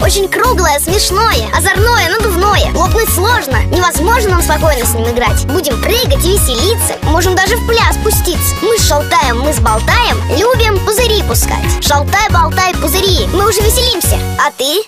Очень круглое, смешное, озорное, надувное. Лопнуть сложно, невозможно нам спокойно с ним играть. Будем прыгать и веселиться, можем даже в пляс пуститься. Мы шалтаем, мы сболтаем, любим пузыри пускать. Шалтай, болтай, пузыри, мы уже веселимся, а ты?